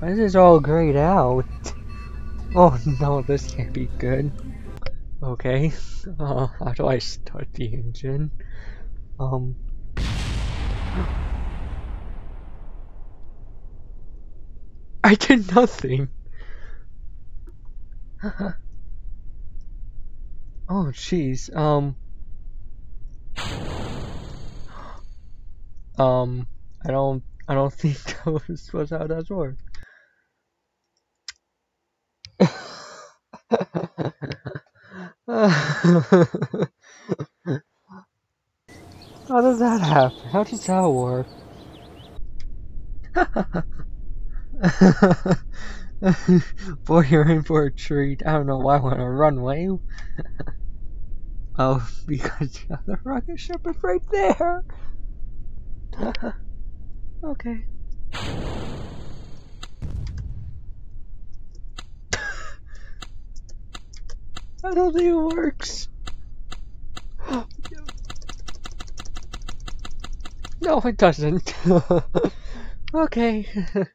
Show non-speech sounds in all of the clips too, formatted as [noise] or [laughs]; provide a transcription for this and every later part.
This is all grayed out. [laughs] Oh no, this can't be good. Okay, [laughs] uh, how do I start the engine? Um... [gasps] I did nothing! [laughs] oh jeez, um... [gasps] Um, I don't, I don't think that was, was how that works. [laughs] How does that happen? How does that work? Boy, you're in for a treat. I don't know why I want to runway. [laughs] oh, because the rocket ship is right there. [laughs] okay. I don't think it works. No, it doesn't. [laughs] okay. [laughs]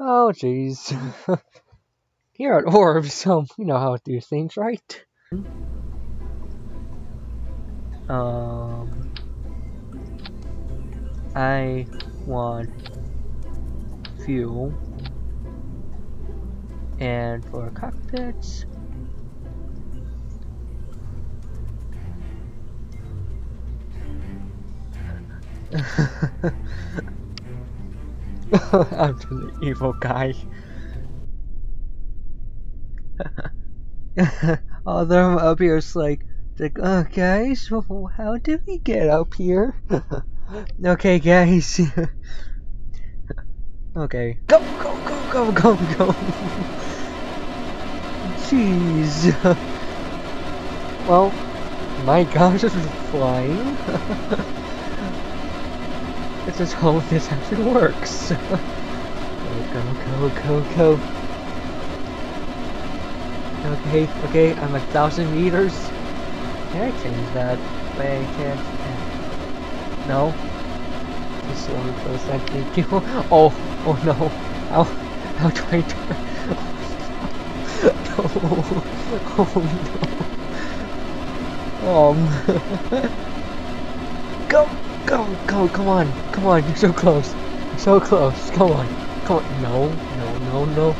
oh, jeez. [laughs] Here at Orbs, so you know how to do things, right? Um, I want fuel, and for cockpits, [laughs] I'm the evil guy. [laughs] All them up here is like, like, oh guys, how did we get up here? [laughs] okay, guys. okay, go, go, go, go, go, go. Jeez. well, my gosh, this is flying. This is how this actually works. [laughs] go, go, go, go, go. Okay, okay, I'm a thousand meters. Can I change that? But I can't. No. Just one that thank you. [laughs] Oh, oh no. How, how do I turn? no. Oh no. Um. [laughs] Go! Go, go, come on, come on, you're so close. You're so close, come on. Come on, no, no, no, no.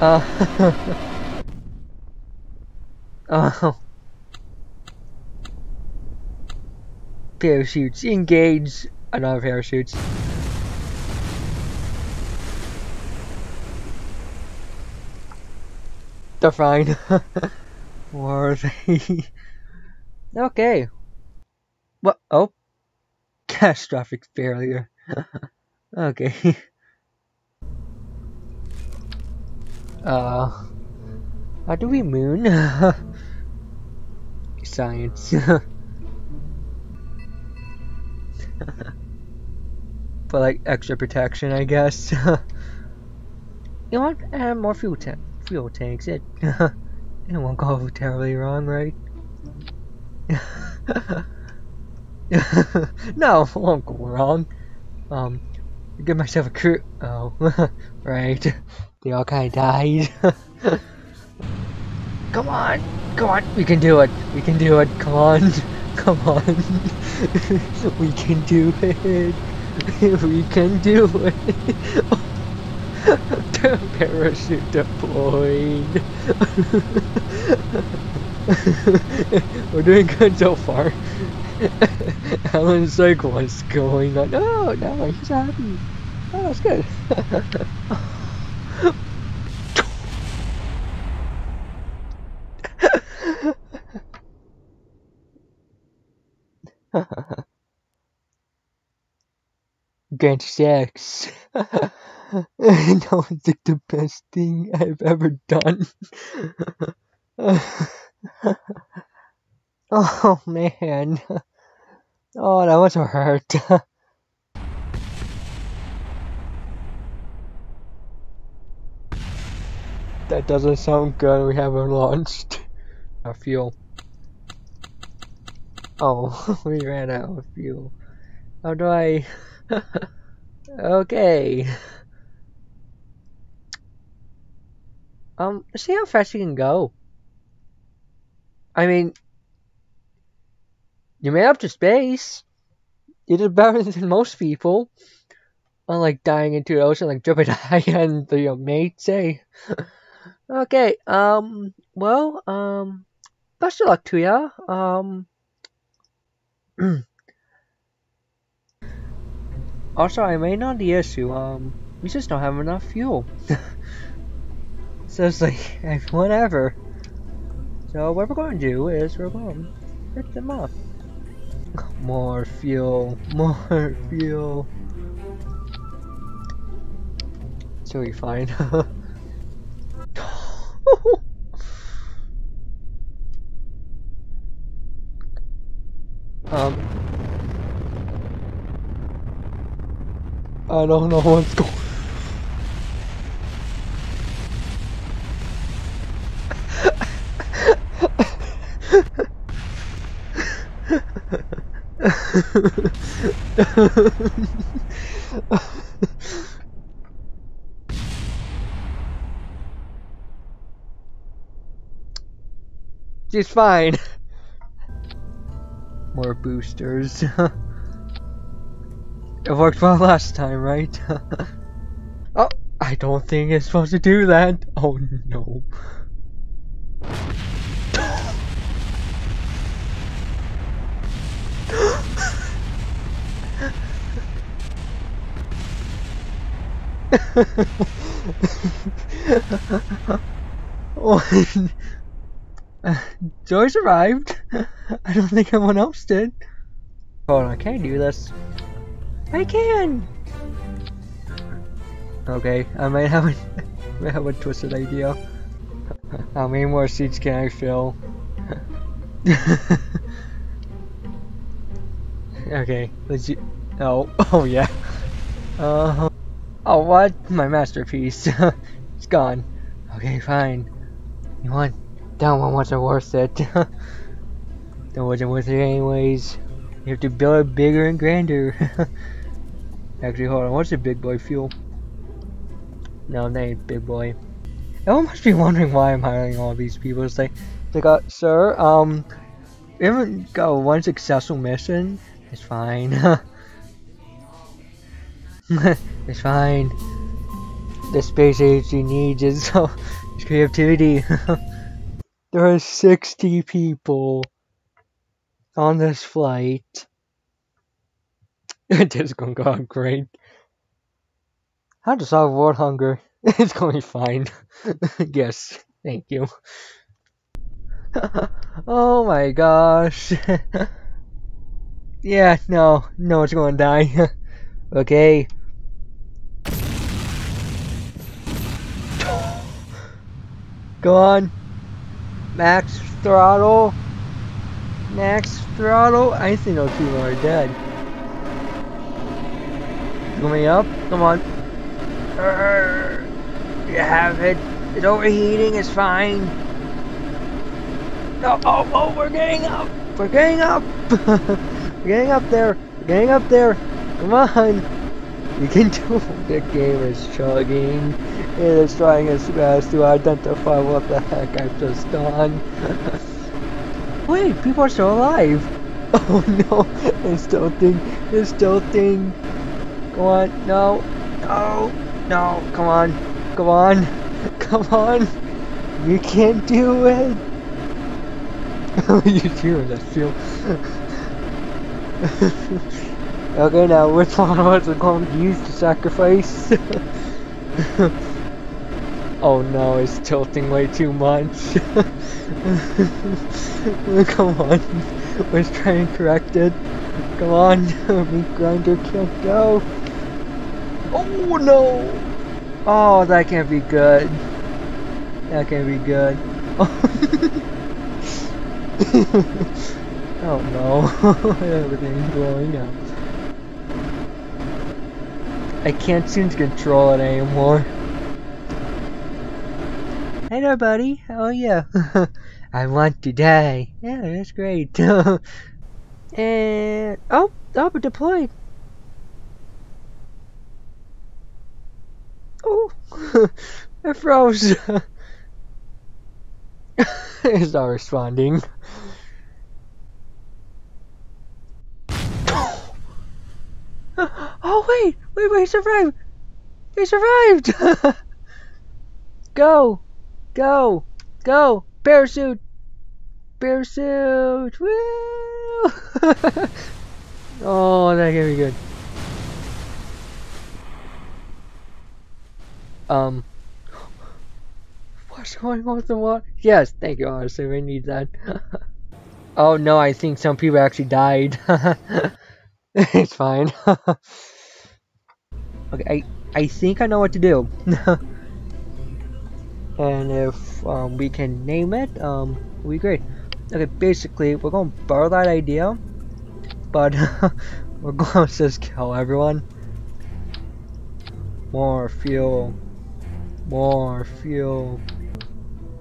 [laughs] uh, oh. [laughs] Parachutes, engage. Another parachutes. They're fine. [laughs] Worthy. okay, what? Oh. Catastrophic failure. [laughs] okay. uh. How do we moon? [laughs] Science. For like extra protection, I guess. you want? Add more fuel, ta fuel tanks. It, [laughs] it won't go terribly wrong, right? [laughs] no, I won't go wrong. Um, give myself a crew. Oh, [laughs] right. They all kind of died. come on, come on, we can do it. We can do it. Come on, come on. we can do it. we can do it. [laughs] Parachute deployed. [laughs] We're doing good so far. [laughs] Alan's like, what's going on? Oh, no, he's happy. Oh, that's good. Grand sex. Know it's like the best thing I've ever done. [laughs] oh man. Oh, that was hurt. [laughs] that doesn't sound good. We haven't launched our fuel. Oh, [laughs] we ran out of fuel. How do I... [laughs] okay. Um, see how fast you can go. I mean, you made up to space. You did better [laughs] than most people. Unlike dying into the ocean, like high [laughs] and the your mate say. okay, um, well, um, best of luck to ya. Um, [clears throat] also, I may know the issue. Um, we just don't have enough fuel. [laughs] so it's like, [laughs] whatever. So what we're going to do is we're going to hit them up. [laughs] More fuel, more fuel. So we fine. um, I don't know what's going. She's fine. More boosters. [laughs] it worked well [laughs] last time, right? [laughs] oh, I don't think it's supposed to do that. Oh no. oh, Joyce arrived. I don't think anyone else did. Hold on, I can't do this? I can! Okay, I might have a, [laughs] might have a twisted idea. How many more seats can I fill? [laughs] okay, let's. Oh, [laughs] oh yeah. Uh, oh, what? My masterpiece. it's gone. Okay, fine. You want that one wasn't worth it. that wasn't worth it anyways. You have to build it bigger and grander. Actually, hold on. What's the big boy fuel? No, that ain't big boy. Everyone must be [laughs] wondering why I'm hiring all these people. It's like, they got, sir, um, we haven't got one successful mission. It's fine. [laughs] it's fine. The space agency needs is, [laughs] so, it's creativity. There are 60 people on this flight. It is going to go great. How to solve world hunger? [laughs] It's going to be fine. [laughs] yes, thank you. [laughs] oh my gosh. yeah, no, no, it's going to die. okay. [gasps] Go on. Max throttle. Max throttle. I think those people are dead. Coming up. Come on. you have it. It's overheating. It's fine. Oh, oh, oh, we're getting up. We're getting up. [laughs] we're getting up there. We're getting up there. Come on. You can do it. The game is chugging. It is trying its best to identify what the heck I've just done. [laughs] Wait, people are still alive! [laughs] Oh no, it's tilting, it's tilting. Come on, no, no, no, come on, come on, [laughs] come on. You can't do it. [laughs] you hear that feel. [laughs] okay, now which one was it going to use to sacrifice? Oh no, it's tilting way too much. Come on, let's try and correct it. Come on, meat grinder can't go. Oh no! Oh, that can't be good. That can't be good. [laughs] oh no, [laughs] everything's blowing up. I can't seem to control it anymore. Hey there, buddy. How are you? [laughs] I want to die. Yeah, that's great. and oh, oh, deployed. [laughs] it froze. [laughs] it's not responding. [coughs] oh wait, wait, wait, he survived. He survived. [laughs] go, go, go, parachute, parachute. Woo! oh, that gonna be good. Um, what's going on with the water? Yes, thank you, honestly, we need that. [laughs] oh no, I think some people actually died. [laughs] it's fine. [laughs] okay, I, I think I know what to do. and if um, we can name it, um, we great. Okay, basically, we're gonna borrow that idea, but we're gonna just kill everyone. More fuel. More fuel.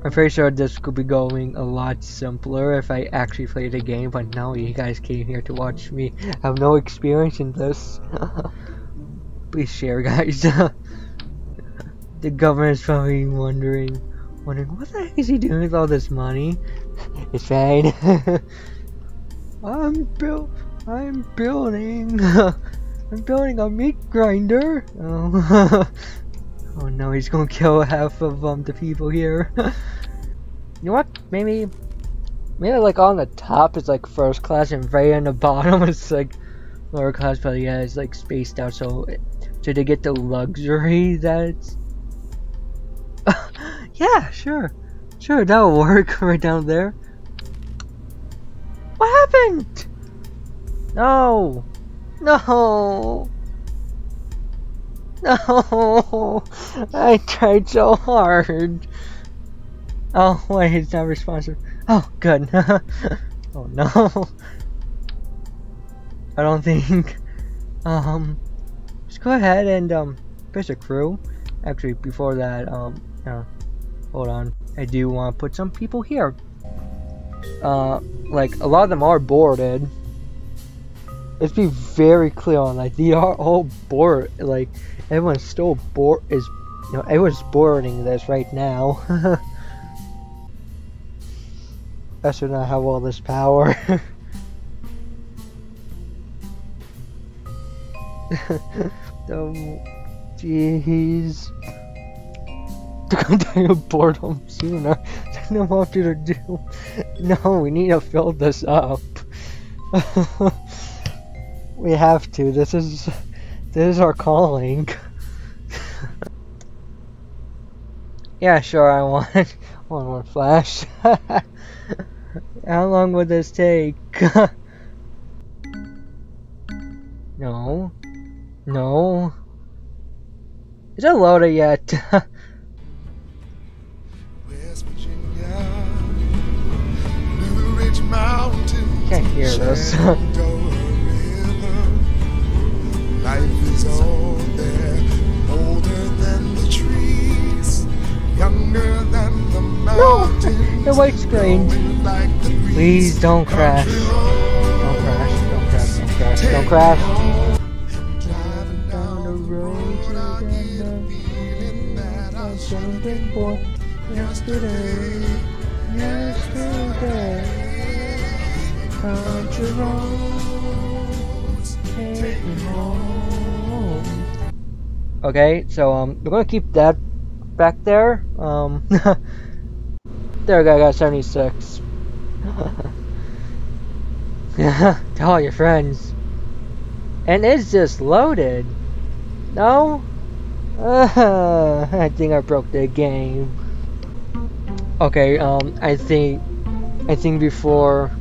I'm pretty sure this could be going a lot simpler if I actually played the game, but now you guys came here to watch me. I have no experience in this. [laughs] Please share, guys. [laughs] the government's probably wondering, wondering what the heck is he doing with all this money? [laughs] It's fine. I'm built. I'm building. I'm building a meat grinder. Oh. Oh no, he's gonna kill half of um, the people here. [laughs] you know what? Maybe, maybe like on the top is like first class and right on the [laughs] bottom is like lower class. But yeah, it's like spaced out so so they get the luxury that's. [laughs] yeah, sure, sure that'll work right down there. What happened? No, no. [laughs] No, I tried so hard. Oh, wait, he's not responsive. Oh, good. [laughs] oh no. I don't think. Um, just go ahead and um, push a crew. Actually, before that, um, uh, hold on. I do want to put some people here. Uh, like a lot of them are boarded. Let's be very clear on like they are all bored. Like Everyone's still bored. Is you know everyone's boarding this right now. [laughs] I should not have all this power. [laughs] oh, jeez. They're gonna die of boredom sooner. There's no more to do. No, we need to fill this up. [laughs] we have to. This is this is our calling. yeah, sure, I want [laughs] one more flash. [laughs] How long would this take? [laughs] no. No. Is it loaded yet? Can't hear this. Life is old there, older than the trees, younger than the mountains. No, the white screen. Like Please don't crash. Don't crash. Don't crash. Don't crash. Don't crash. Driving down the road something for yesterday, yesterday. Country roads, take me home. Okay, so um, we're gonna keep that back there. Um, [laughs] there we go, I got 76. [laughs] Tell all your friends. And it's just loaded. No? Uh, [laughs] I think I broke the game. Okay, um, I think, I think before,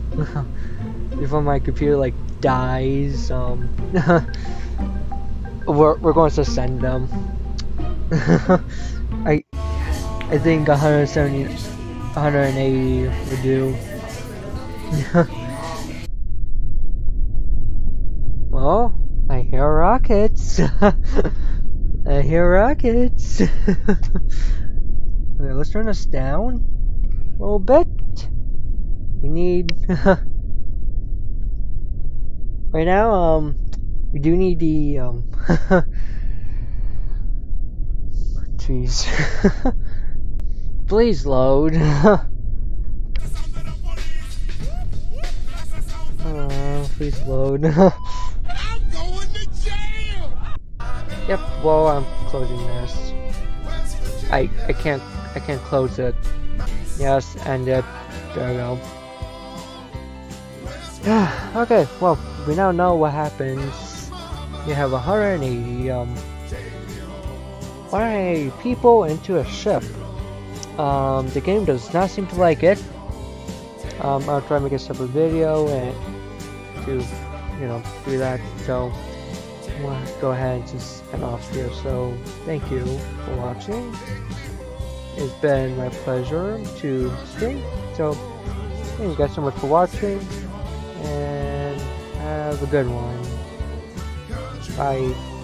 before my computer like dies, um, we're, we're going to send them. [laughs] I I think 170, 180 would do. [laughs] well, I hear rockets. [laughs] I hear rockets. okay, let's turn this down a little bit. We need right now. Um, we do need the um [laughs] jeez. [laughs] Please load. [laughs] uh, please load. yep, well I'm closing this. I I can't I can't close it. Yes, end it. There we go. [sighs] okay, well, we now know what happens. You have 180, um, 180 people into a ship. Um, the game does not seem to like it. Um, I'll try to make a separate video and to, you know, do that. So, go ahead and just end off here. So, thank you for watching. It's been my pleasure to stream. So, thank you guys so much for watching and have a good one. Bye.